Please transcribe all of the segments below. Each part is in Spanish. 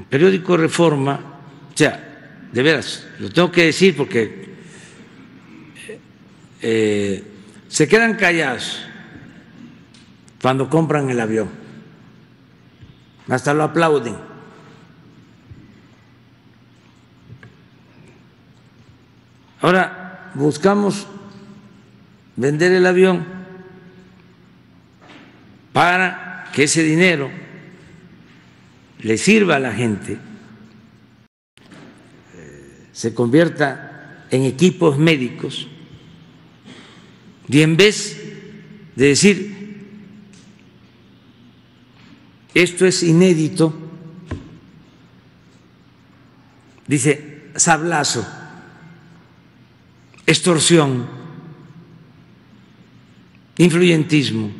El periódico Reforma, o sea, de veras, lo tengo que decir porque eh, se quedan callados cuando compran el avión, hasta lo aplauden. Ahora buscamos vender el avión para que ese dinero le sirva a la gente, se convierta en equipos médicos y en vez de decir esto es inédito, dice sablazo, extorsión, influyentismo.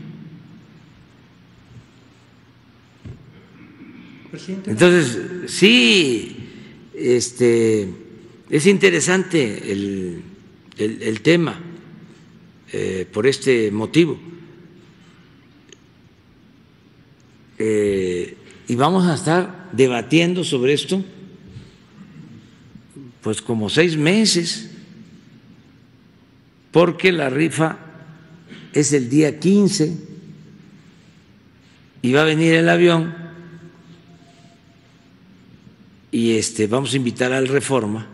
Entonces, sí, este, es interesante el, el, tema eh, por este motivo. Eh, y vamos a estar debatiendo sobre esto, pues como seis meses, porque la rifa es el día 15 y va a venir el avión y este vamos a invitar al Reforma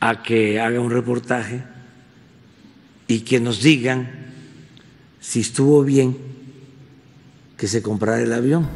a que haga un reportaje y que nos digan si estuvo bien que se comprara el avión.